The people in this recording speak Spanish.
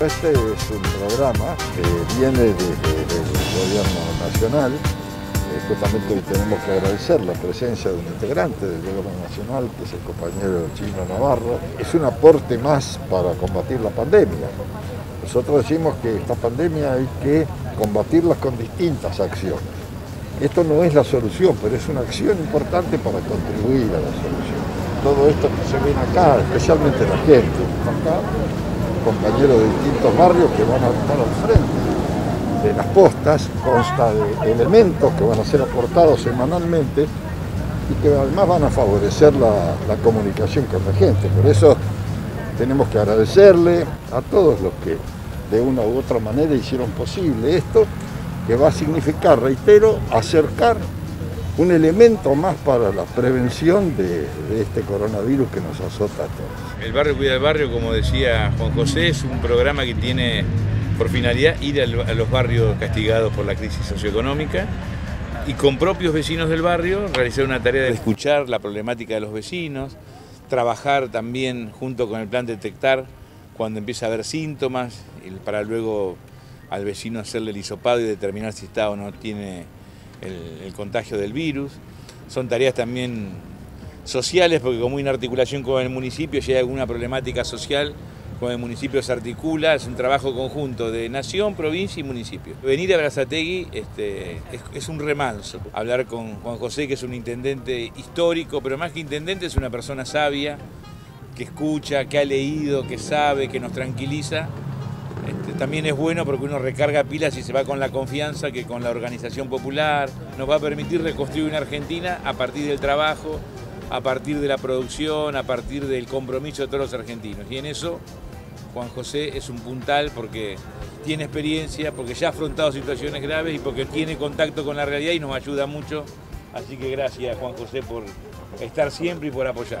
Este es un programa que viene desde el gobierno nacional. Eh, justamente tenemos que agradecer la presencia de un integrante del gobierno nacional, que es el compañero Chino Navarro. Es un aporte más para combatir la pandemia. Nosotros decimos que esta pandemia hay que combatirla con distintas acciones. Esto no es la solución, pero es una acción importante para contribuir a la solución. Todo esto que se ve acá, especialmente la gente, acá, compañeros de distintos barrios que van a estar al frente de las postas, consta de elementos que van a ser aportados semanalmente y que además van a favorecer la, la comunicación con la gente. Por eso tenemos que agradecerle a todos los que de una u otra manera hicieron posible esto, que va a significar, reitero, acercar un elemento más para la prevención de, de, este coronavirus que nos azota a todos. El Barrio Cuida el Barrio, como decía Juan José, es un programa que tiene por finalidad ir a los barrios castigados por la crisis socioeconómica y con propios vecinos del barrio realizar una tarea de escuchar la problemática de los vecinos, trabajar también junto con el plan detectar cuando empieza a haber síntomas para luego al vecino hacerle el hisopado y determinar si está o no tiene el, contagio del virus. Son tareas también sociales, porque como en articulación con el municipio, si hay alguna problemática social, con el municipio se articula, es un trabajo conjunto de nación, provincia y municipio. Venir a Brazategui este, es, es, un remanso. Hablar con Juan José, que es un intendente histórico, pero más que intendente es una persona sabia, que escucha, que ha leído, que sabe, que nos tranquiliza este, también es bueno porque uno recarga pilas y se va con la confianza que con la organización popular nos va a permitir reconstruir una Argentina a partir del trabajo, a partir de la producción, a partir del compromiso de todos los argentinos. Y en eso Juan José es un puntal porque tiene experiencia, porque ya ha afrontado situaciones graves y porque tiene contacto con la realidad y nos ayuda mucho. Así que gracias Juan José por estar siempre y por apoyar.